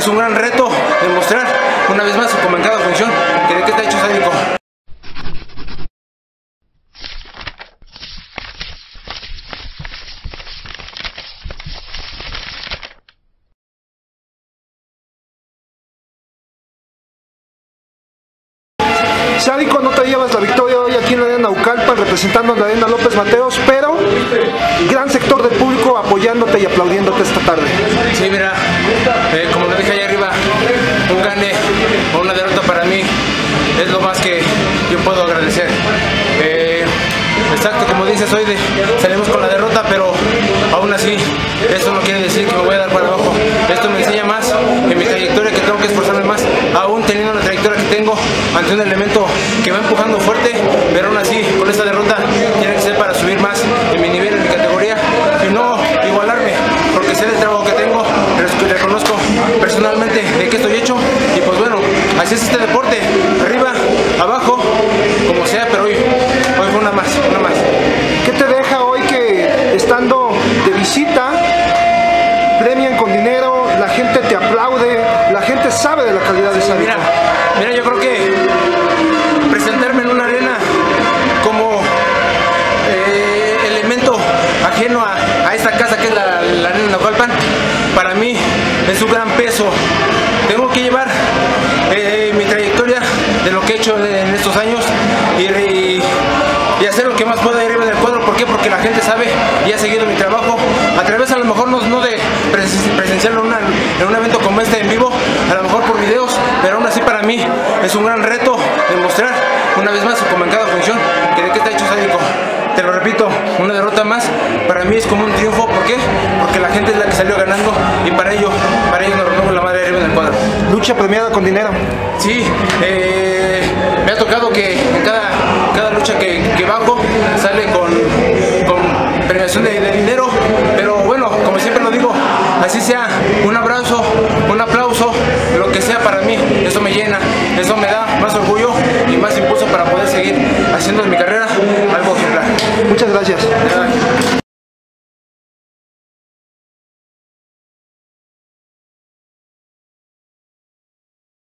es un gran reto demostrar una vez más, como en cada función, que de qué está hecho Sádico. Sádico, no te llevas la victoria hoy aquí en la Arena Naucalpan representando a la Arena López Mateos, pero gran sector del público apoyándote y aplaudiéndote esta tarde. Sí, mira, es lo más que yo puedo agradecer. Eh, exacto, como dices, hoy salimos con la derrota, pero aún así eso no quiere decir que me voy a dar para abajo. Esto me enseña más en mi trayectoria que tengo que esforzarme más, aún teniendo la trayectoria que tengo ante un elemento que va empujando fuerte, pero aún así con esta derrota tiene que ser para subir más en mi nivel, en mi categoría y no igualarme, porque sé el trabajo que tengo, reconozco personalmente de qué estoy hecho y pues bueno, así es este deporte, premian con dinero, la gente te aplaude, la gente sabe de la calidad de Sádico? Mira, mira, yo creo que presentarme en una arena como eh, elemento ajeno a, a esta casa que es la, la arena Naucalpan, para mí es un gran peso. Tengo que llevar eh, mi trayectoria de lo que he hecho en estos años y, y- y hacer lo que más pueda arriba del cuadro. ¿Por qué? Porque la gente sabe y ha seguido mi en un evento como este en vivo, a lo mejor por videos, pero aún así para mí es un gran reto demostrar una vez más, como en cada función, que de qué está hecho Sádico. Te lo repito, una derrota más para mí es como un triunfo. ¿Por qué? Porque la gente es la que salió ganando y para ello, para ello nos rompemos la madre arriba del cuadro. Lucha premiada con dinero. Sí, eh, me ha tocado que en cada un abrazo, un aplauso, lo que sea para mí, eso me llena, eso me da más orgullo y más impulso para poder seguir haciendo de mi carrera algo ejemplar. Muchas gracias.